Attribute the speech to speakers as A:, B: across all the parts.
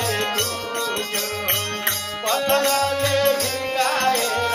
A: कौरवले कूट पथराले हिर्काएर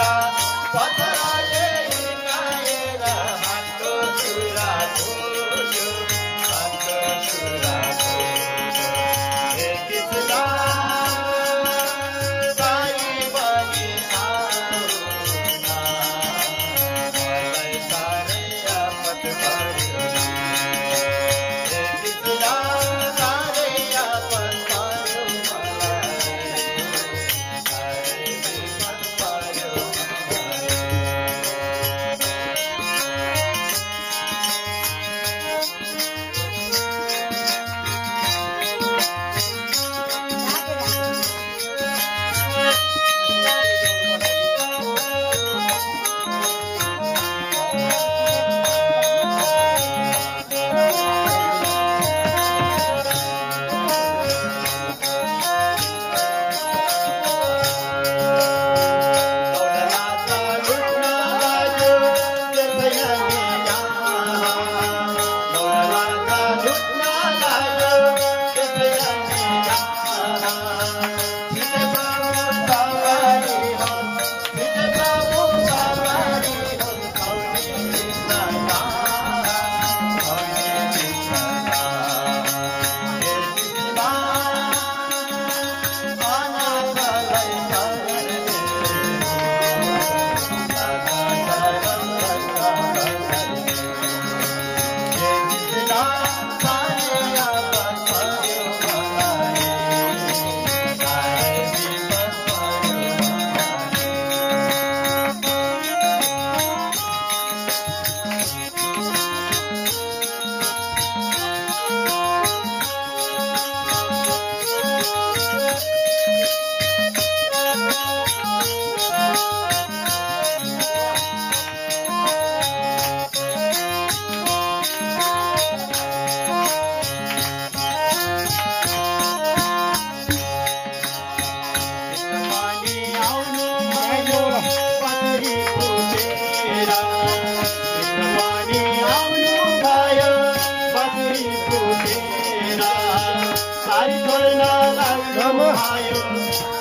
A: सारी छोड्न लाग्नु भयो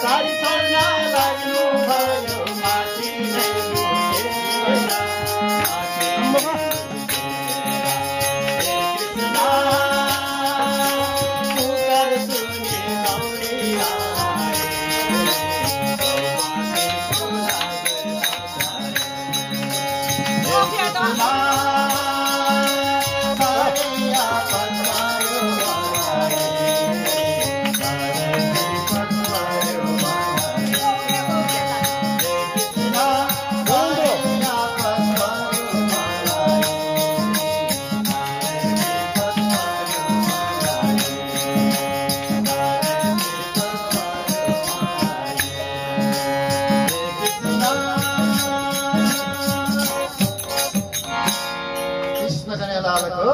A: सारी छोड्न
B: వాళ్ళకు